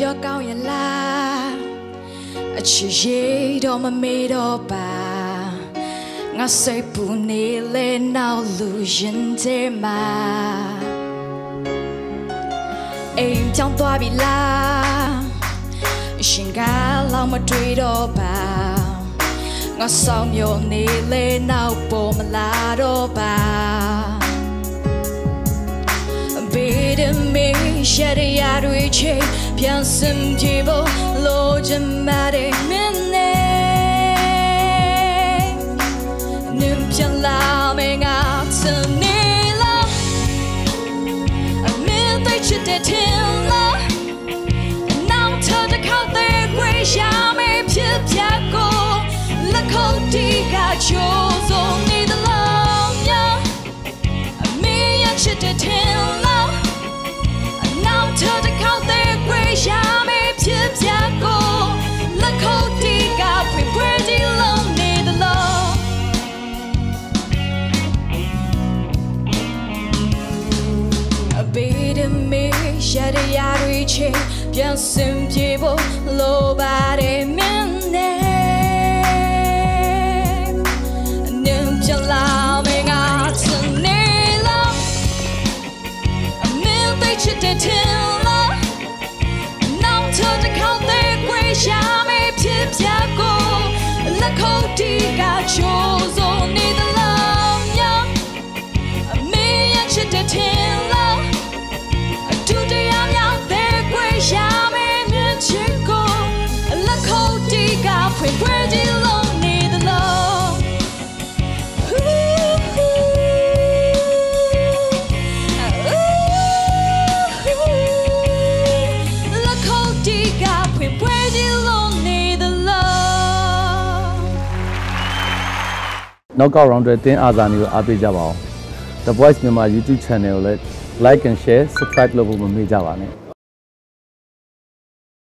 ပြောကောင်းရလားအချစ်ရတော့မမေ့တော့ပါငါစိတ်ပူနေလေနောက်လူရင်တဲ့မှာအိမ်ကြောင်သွားပြီလားရှင်ကလောက်မတွေ့တော့ပါငါဆောင်မျိုးနေလေနောက်ပေါ်မလာတော့ပါ ရှရရတွေချေပြန်စင်ကြည့်ဖို့လိုချင်တဲ့မင်းနဲ့နင်ပြန်လာမငါစနေလားအမင်းသိချစ်တဲ့ထင်လားနောက်ထပ်တစ်ခါသေးခွေရှာမေဖြစ်ပြကိုလက်ခုပ်တီးကချိုး me ရရရတွေချေပြန်စင်ပြေဖို့လိုပါတယ်မင်းနဲ့နင်ပြလာမငါစနေလားအမင်းသိချစ်တဲ့ထင်လားနောက်ထပ်တ knockout round တွေတင်းအာဇာနည်ကိုအားပေးကြပါအောင် The Voice မြန်မာ YouTube channel ကိုလည်း like and share subscribe လုပ်ဖို့မမေ့ကြပါနဲ့